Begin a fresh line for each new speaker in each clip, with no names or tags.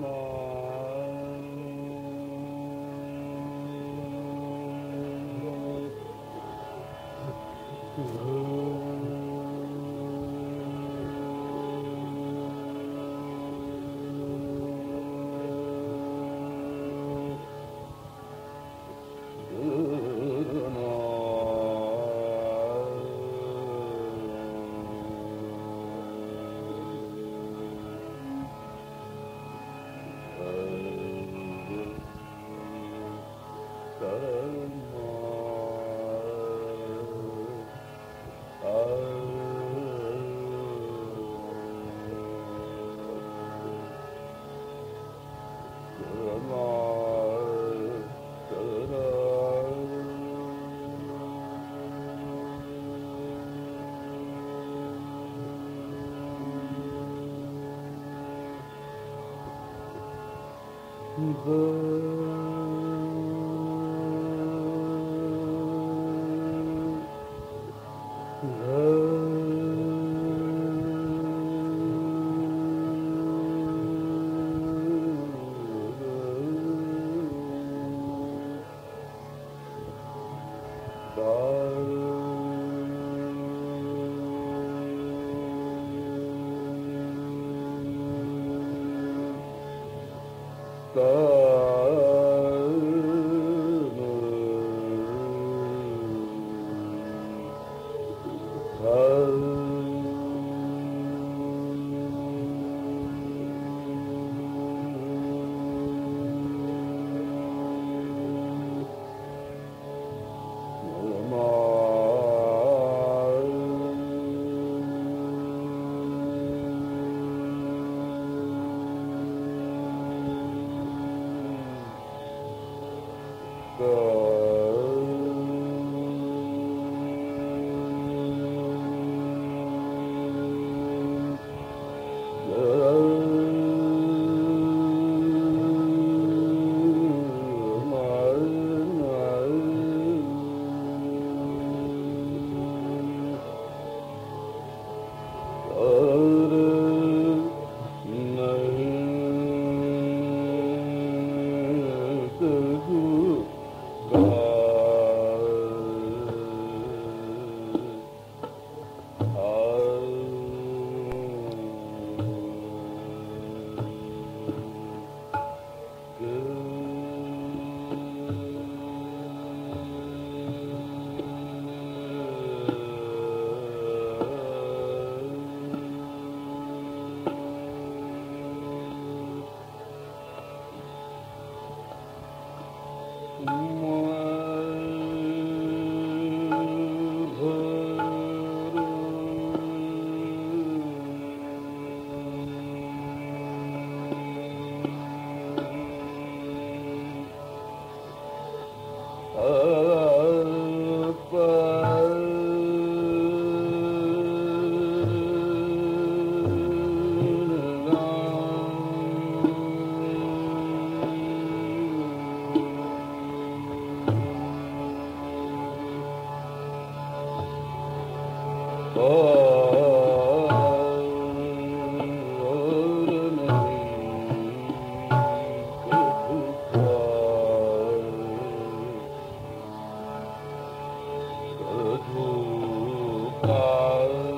Thank you.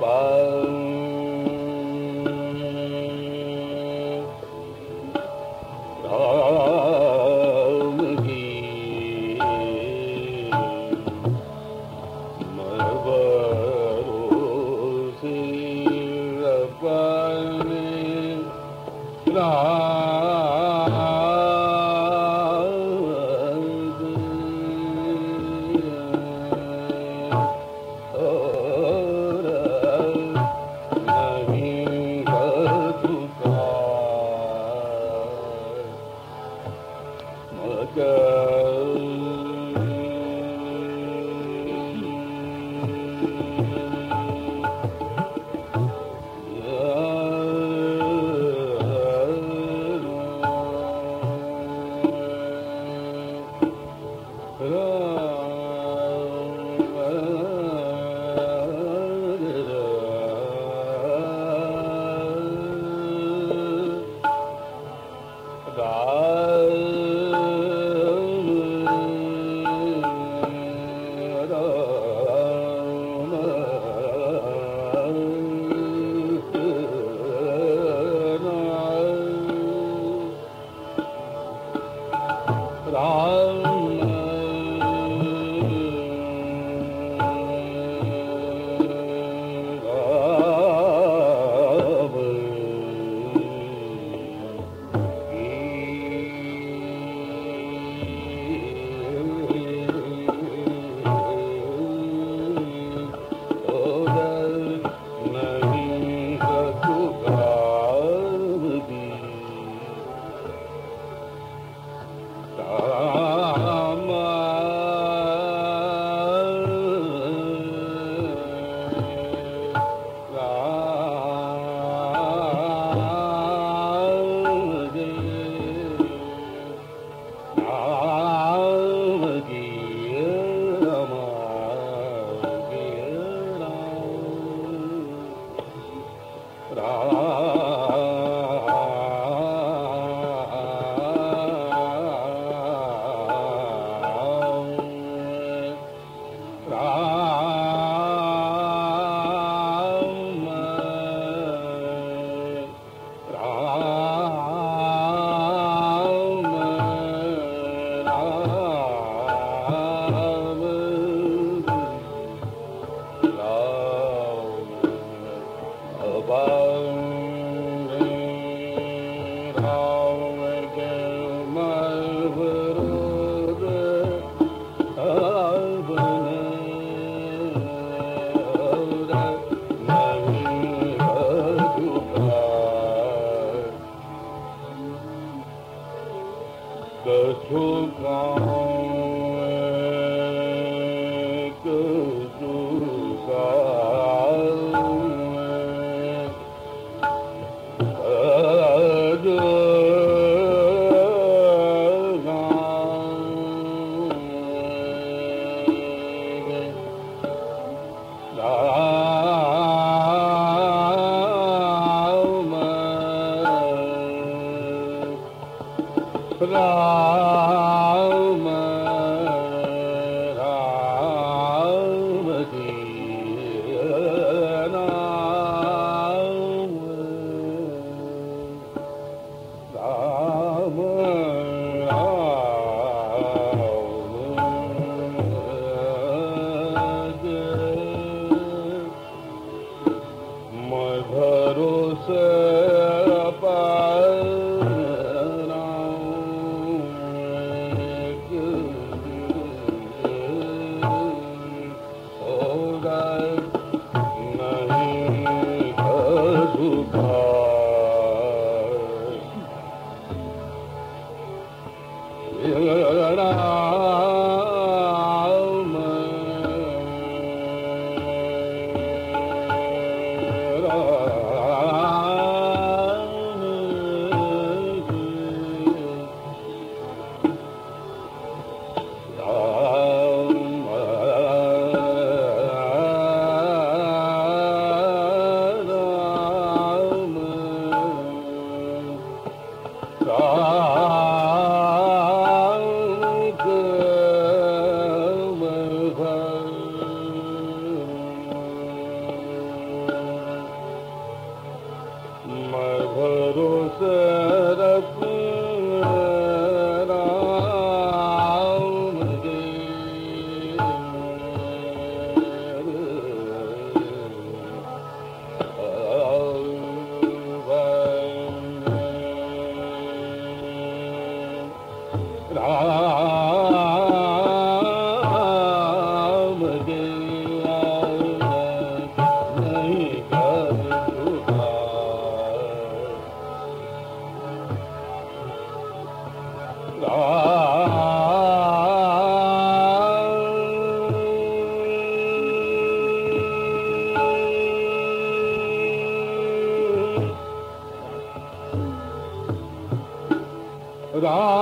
Bye.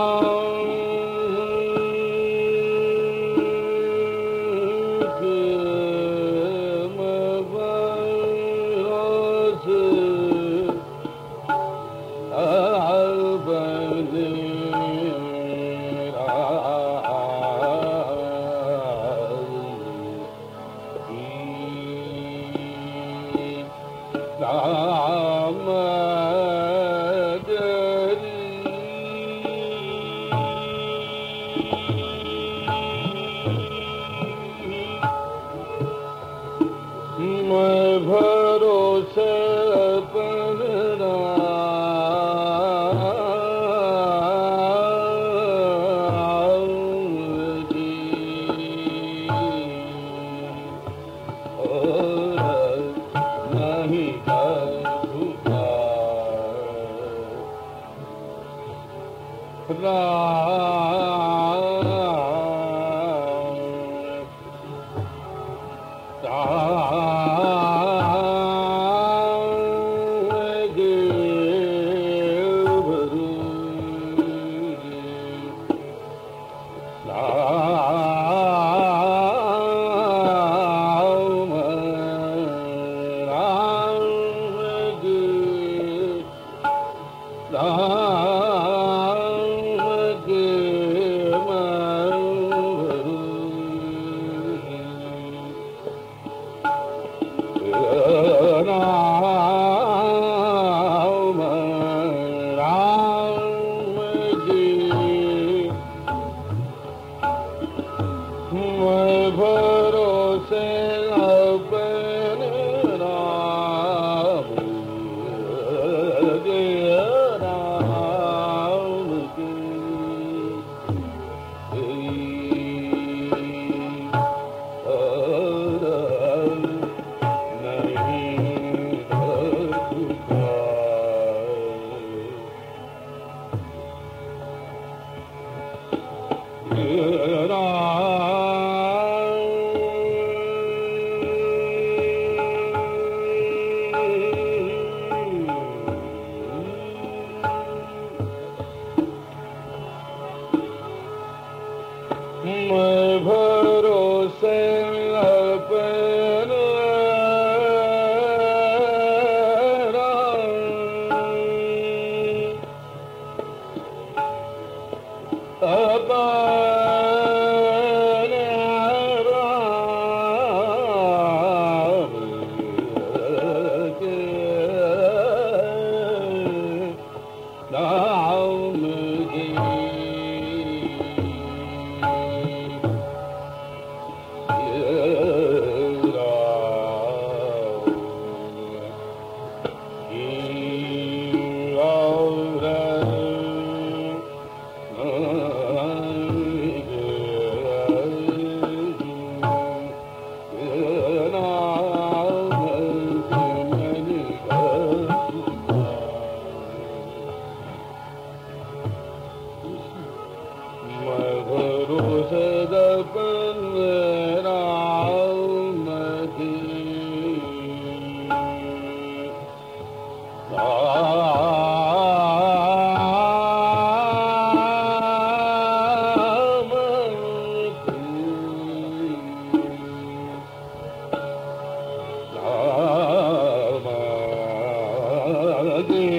Oh.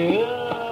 Yeah.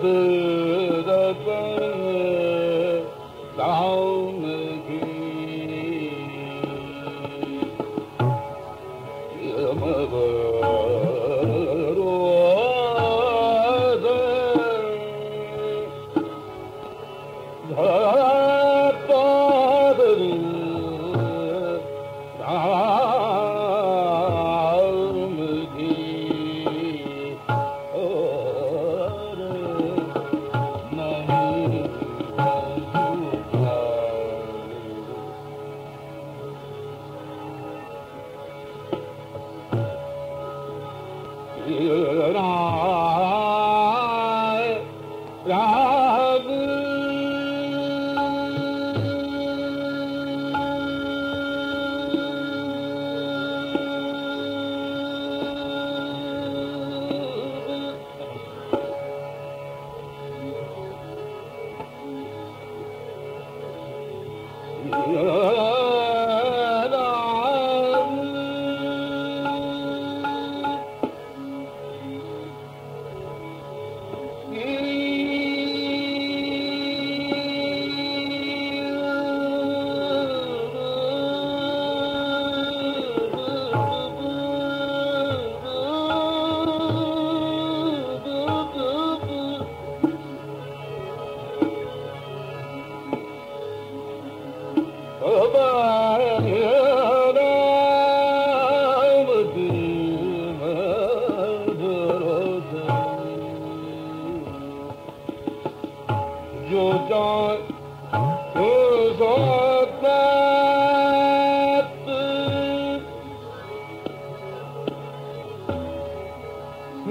the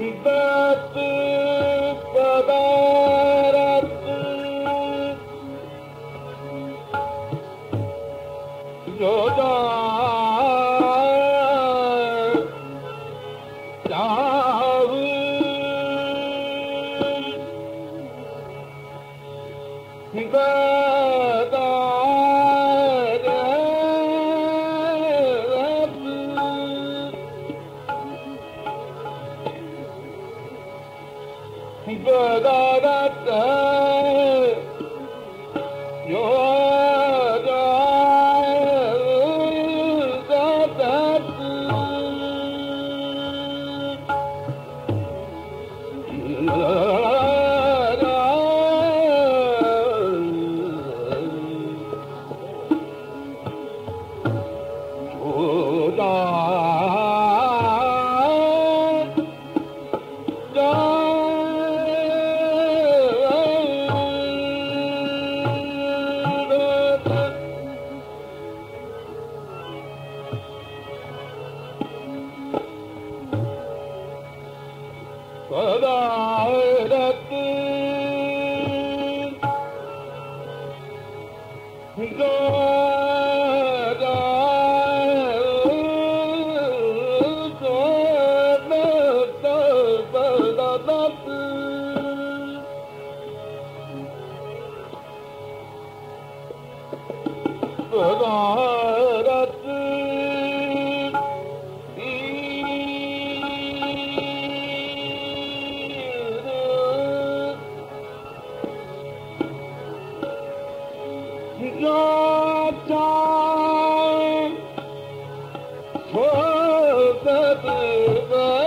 Happy birthday. Oh, that's it.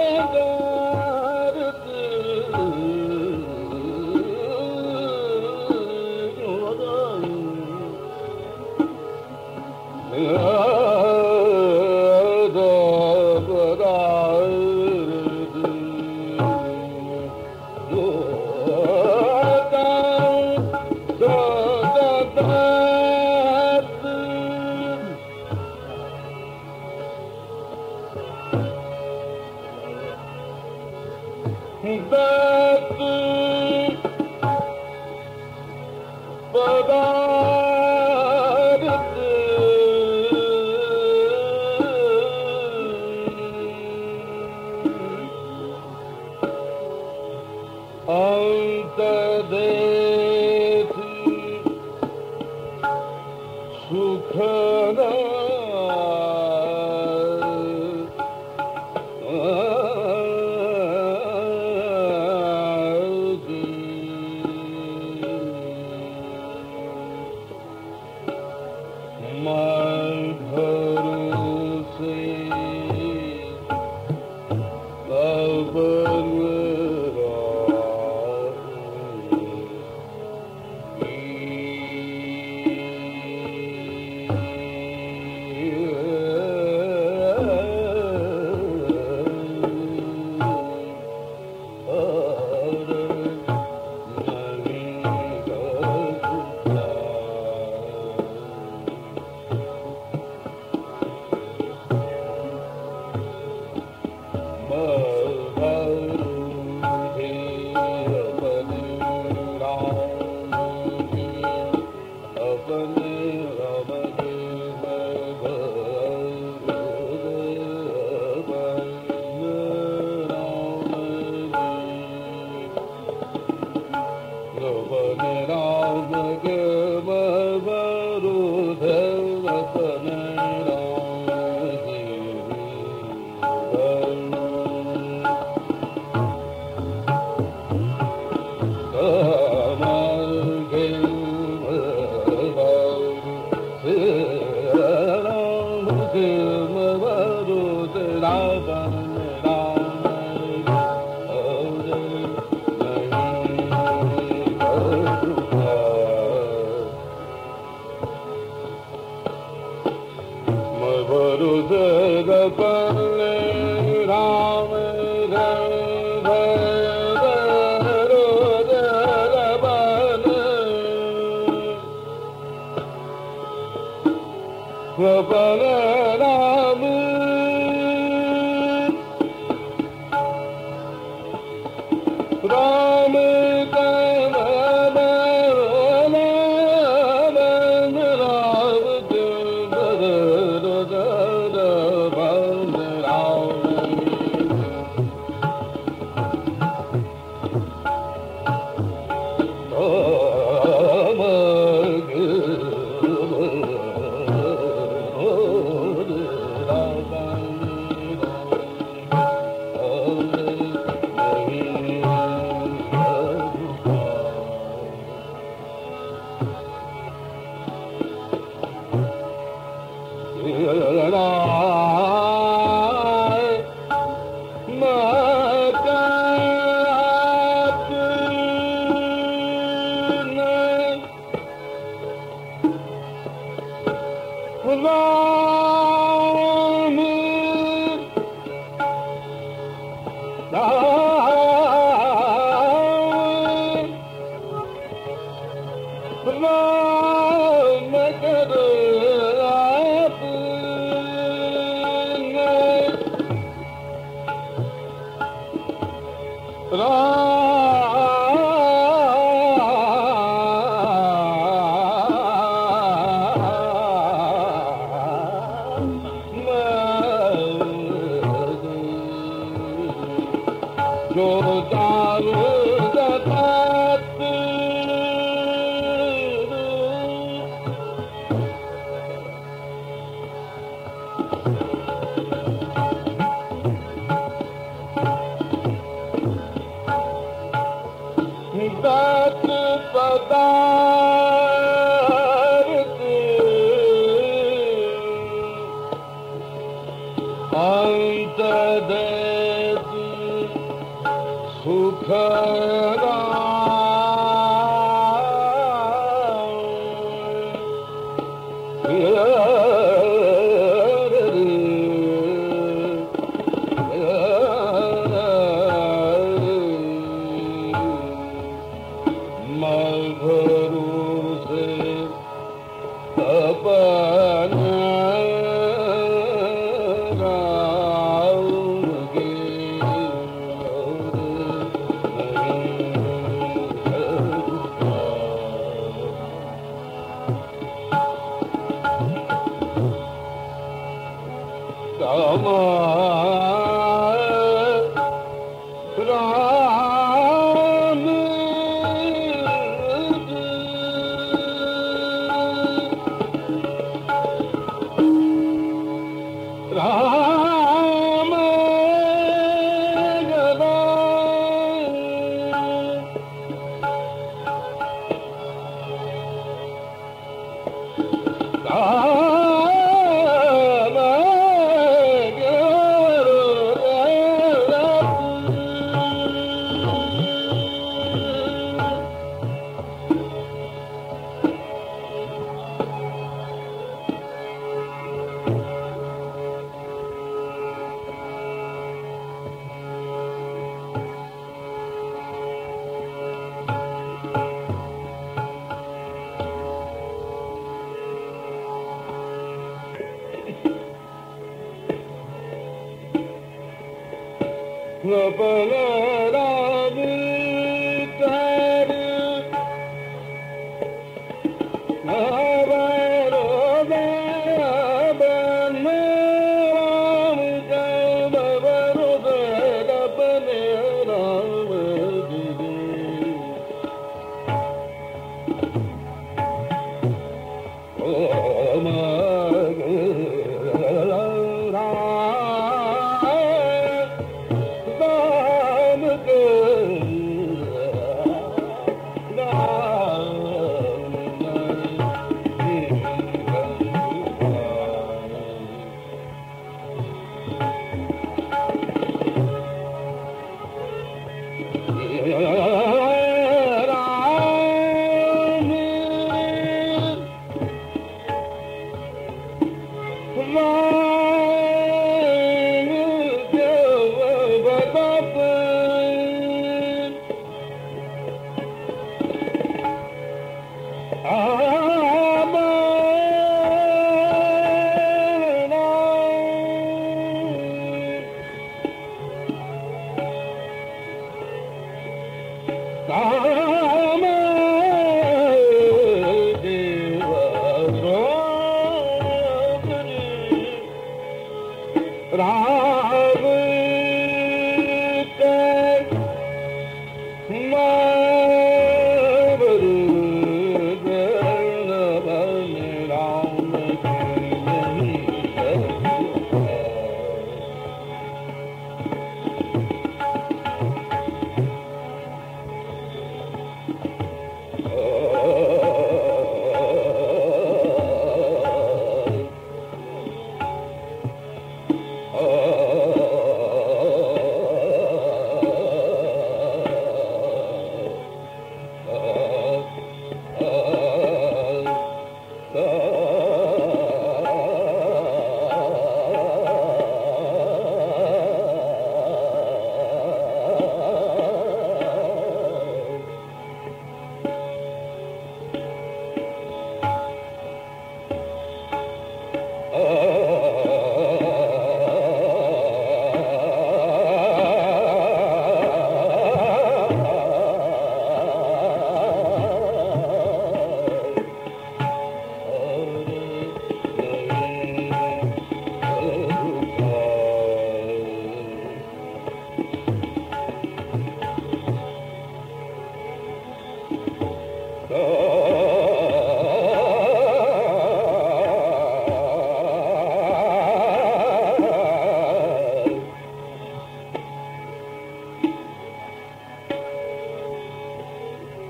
love.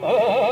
Oh.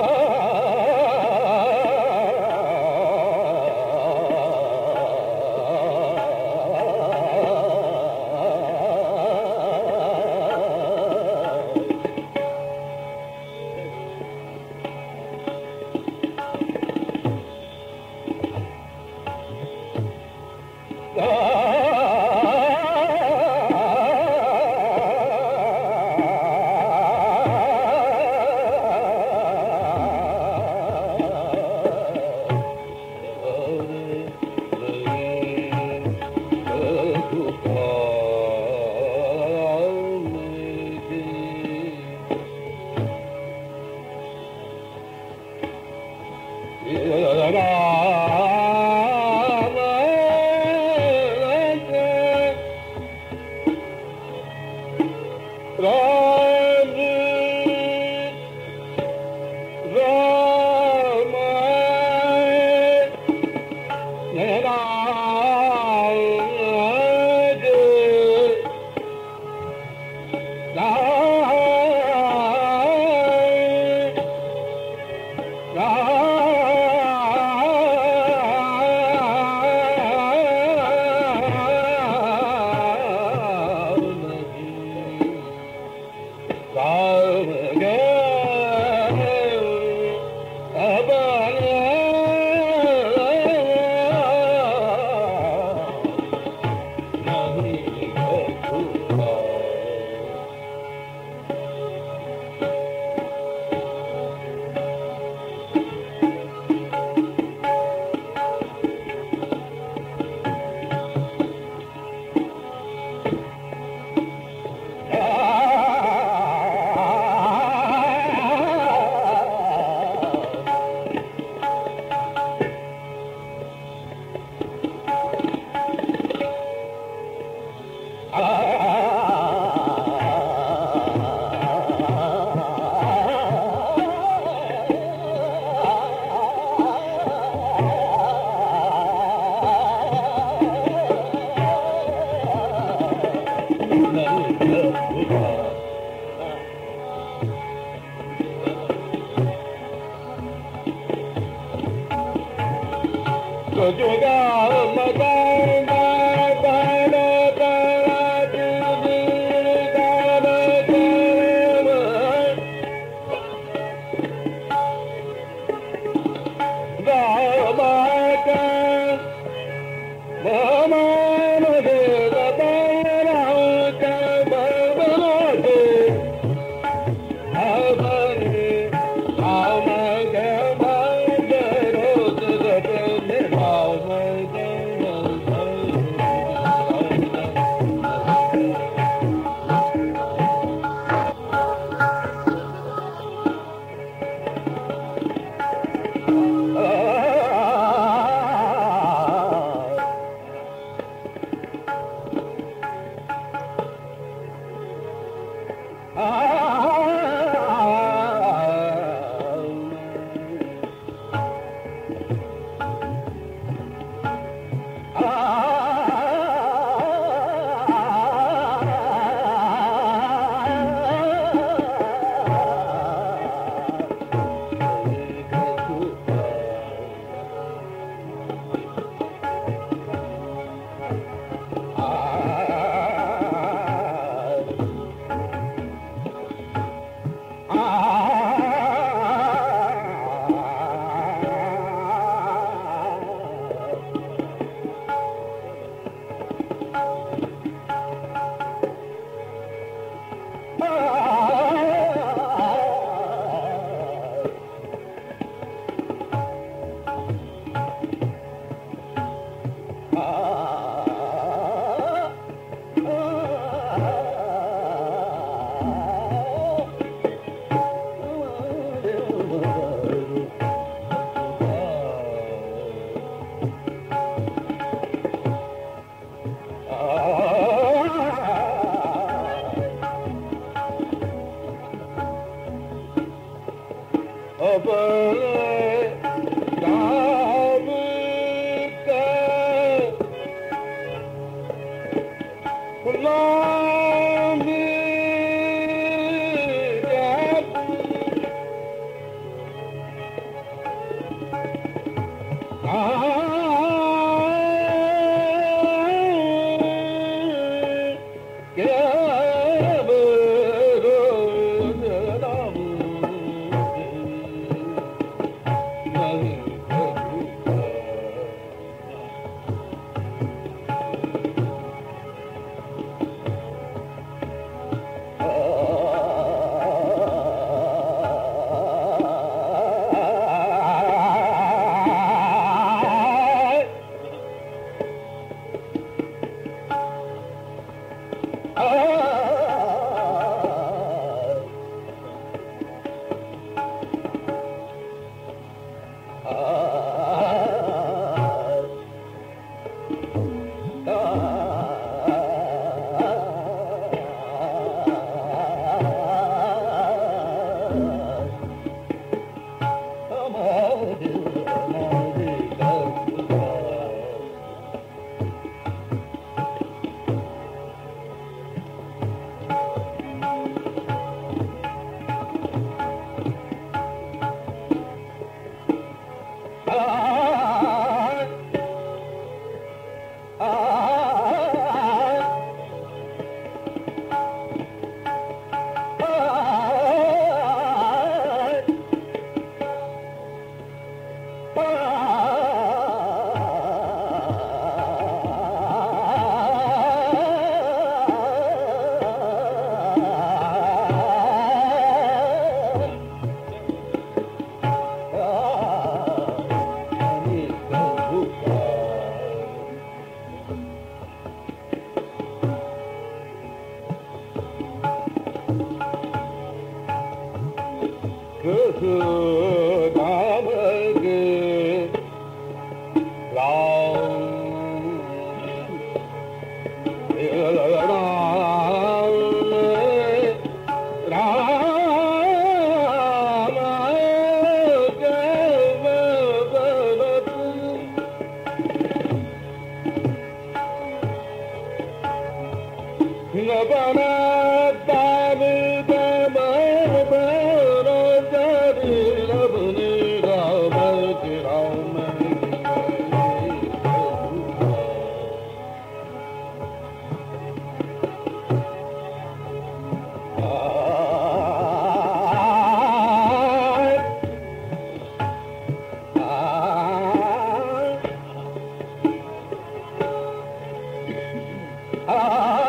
Thank